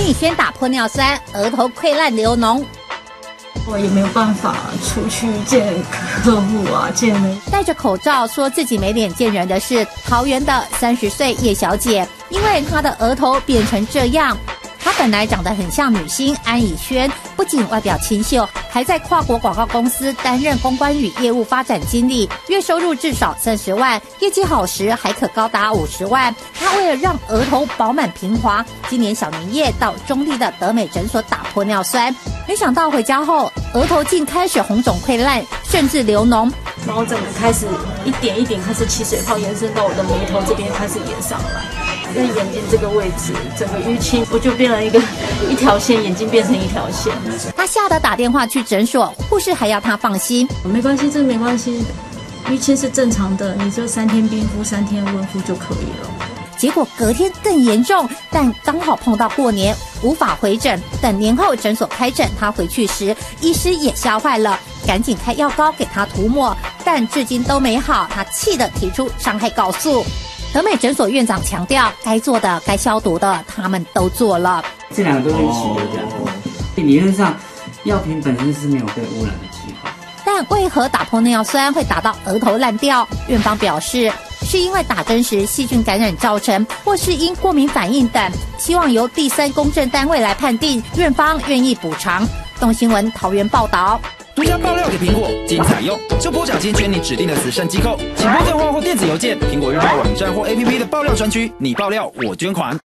安以轩打破尿酸，额头溃烂流脓。我也没有办法出去见客户啊，见人。戴着口罩说自己没脸见人的是桃园的三十岁叶小姐，因为她的额头变成这样。本来长得很像女星安以轩，不仅外表清秀，还在跨国广告公司担任公关与业务发展经理，月收入至少三十万，业绩好时还可高达五十万。她为了让额头饱满平滑，今年小年夜到中立的德美诊所打破尿酸，没想到回家后额头竟开始红肿溃烂，甚至流脓。然后整个开始一点一点开始起水泡，延伸到我的眉头这边开始延上来。在眼睛这个位置，整个淤青不就变成一个一条线，眼睛变成一条线。他吓得打电话去诊所，护士还要他放心，没关系，这没关系，淤青是正常的，你就三天冰敷，三天温敷就可以了。结果隔天更严重，但刚好碰到过年，无法回诊。等年后诊所开诊，他回去时，医师也吓坏了，赶紧开药膏给他涂抹，但至今都没好。他气得提出伤害告诉。德美诊所院长强调，该做的、该消毒的，他们都做了。这两个都是一起的，这样。理论上，药品本身是没有被污染的机会。但为何打破尿酸会打到额头烂掉？院方表示，是因为打针时细菌感染造成，或是因过敏反应等，希望由第三公证单位来判定。院方愿意补偿。东新闻桃园报道。独家爆料给苹果，经采用就拨奖金捐你指定的慈善机构，请拨电话或电子邮件，苹果日报网站或 APP 的爆料专区，你爆料我捐款。